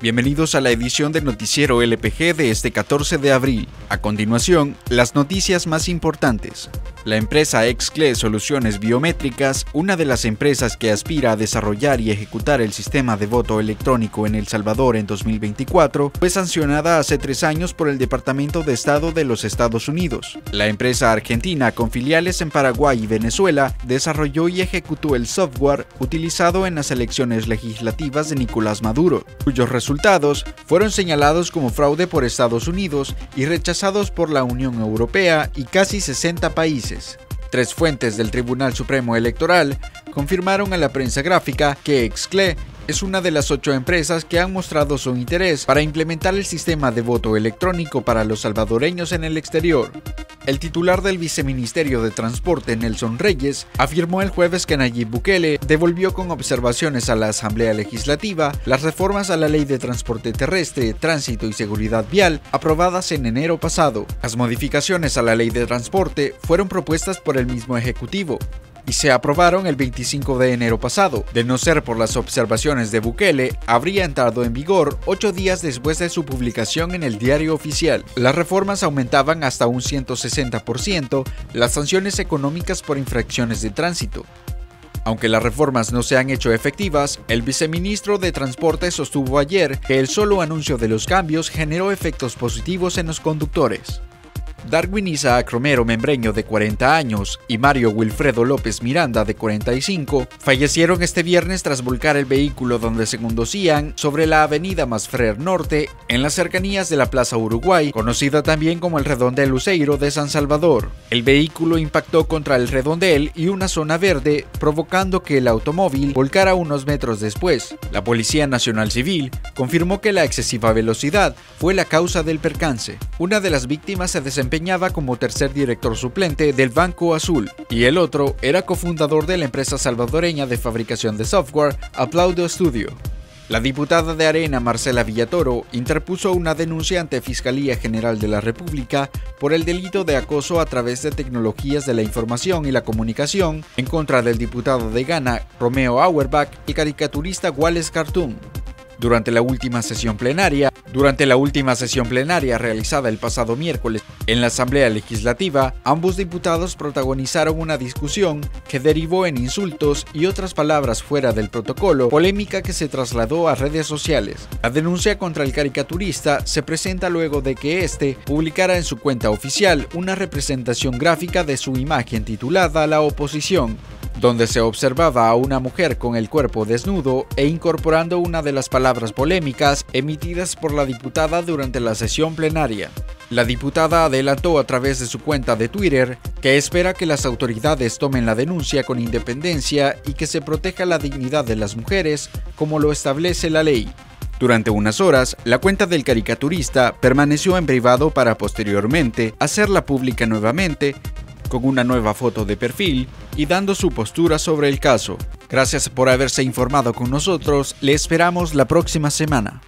Bienvenidos a la edición del noticiero LPG de este 14 de abril. A continuación, las noticias más importantes. La empresa Excle Soluciones Biométricas, una de las empresas que aspira a desarrollar y ejecutar el sistema de voto electrónico en El Salvador en 2024, fue sancionada hace tres años por el Departamento de Estado de los Estados Unidos. La empresa argentina, con filiales en Paraguay y Venezuela, desarrolló y ejecutó el software utilizado en las elecciones legislativas de Nicolás Maduro, cuyos resultados fueron señalados como fraude por Estados Unidos y rechazados por la Unión Europea y casi 60 países. Tres fuentes del Tribunal Supremo Electoral confirmaron a la prensa gráfica que Excle es una de las ocho empresas que han mostrado su interés para implementar el sistema de voto electrónico para los salvadoreños en el exterior. El titular del Viceministerio de Transporte, Nelson Reyes, afirmó el jueves que Nayib Bukele devolvió con observaciones a la Asamblea Legislativa las reformas a la Ley de Transporte Terrestre, Tránsito y Seguridad Vial aprobadas en enero pasado. Las modificaciones a la Ley de Transporte fueron propuestas por el mismo Ejecutivo, y se aprobaron el 25 de enero pasado. De no ser por las observaciones de Bukele, habría entrado en vigor ocho días después de su publicación en el diario oficial. Las reformas aumentaban hasta un 160% las sanciones económicas por infracciones de tránsito. Aunque las reformas no se han hecho efectivas, el viceministro de Transporte sostuvo ayer que el solo anuncio de los cambios generó efectos positivos en los conductores. Darwin Isaac Romero Membreño de 40 años y Mario Wilfredo López Miranda de 45 fallecieron este viernes tras volcar el vehículo donde se conducían sobre la avenida Masfrer Norte en las cercanías de la Plaza Uruguay, conocida también como el Redondel Luceiro de San Salvador. El vehículo impactó contra el redondel y una zona verde, provocando que el automóvil volcara unos metros después. La Policía Nacional Civil confirmó que la excesiva velocidad fue la causa del percance. Una de las víctimas se desempeñó como tercer director suplente del Banco Azul y el otro era cofundador de la empresa salvadoreña de fabricación de software Aplaudo Studio. La diputada de Arena, Marcela Villatoro, interpuso una denuncia ante Fiscalía General de la República por el delito de acoso a través de tecnologías de la información y la comunicación en contra del diputado de Ghana, Romeo Auerbach, y caricaturista Wallace Cartoon. Durante la última sesión plenaria, durante la última sesión plenaria realizada el pasado miércoles en la Asamblea Legislativa, ambos diputados protagonizaron una discusión que derivó en insultos y otras palabras fuera del protocolo, polémica que se trasladó a redes sociales. La denuncia contra el caricaturista se presenta luego de que éste publicara en su cuenta oficial una representación gráfica de su imagen titulada La oposición, donde se observaba a una mujer con el cuerpo desnudo e incorporando una de las palabras polémicas emitidas por la diputada durante la sesión plenaria. La diputada adelantó a través de su cuenta de Twitter que espera que las autoridades tomen la denuncia con independencia y que se proteja la dignidad de las mujeres como lo establece la ley. Durante unas horas, la cuenta del caricaturista permaneció en privado para posteriormente hacerla pública nuevamente con una nueva foto de perfil y dando su postura sobre el caso. Gracias por haberse informado con nosotros, le esperamos la próxima semana.